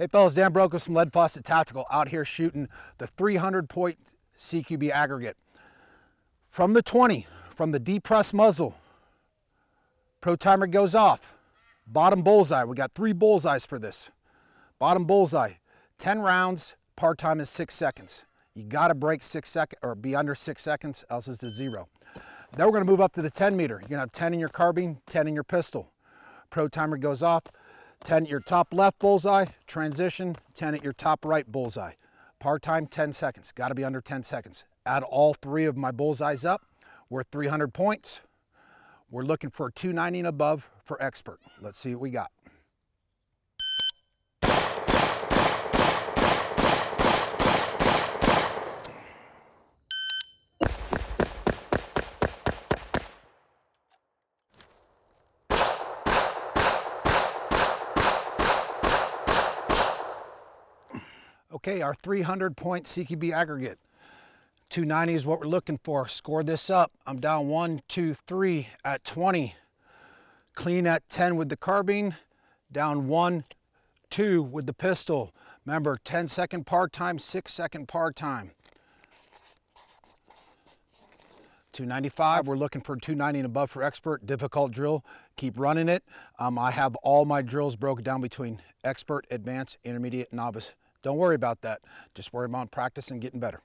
Hey fellas, Dan Brokos with some Lead Faucet Tactical out here shooting the 300 point CQB aggregate. From the 20, from the depressed muzzle, pro timer goes off. Bottom bullseye, we got three bullseyes for this. Bottom bullseye, 10 rounds, par time is six seconds. You gotta break six seconds, or be under six seconds, else it's a zero. Then we're gonna move up to the 10 meter. You're gonna have 10 in your carbine, 10 in your pistol. Pro timer goes off, 10 at your top left bullseye, transition, 10 at your top right bullseye. Par time, 10 seconds, gotta be under 10 seconds. Add all three of my bullseyes up, we're 300 points. We're looking for 290 and above for expert. Let's see what we got. Okay, our 300 point CQB aggregate. 290 is what we're looking for. Score this up. I'm down one, two, three at 20. Clean at 10 with the carbine. Down one, two with the pistol. Remember, 10 second par time, six second par time. 295, we're looking for 290 and above for expert, difficult drill. Keep running it. Um, I have all my drills broken down between expert, advanced, intermediate, novice. Don't worry about that. Just worry about practicing and getting better.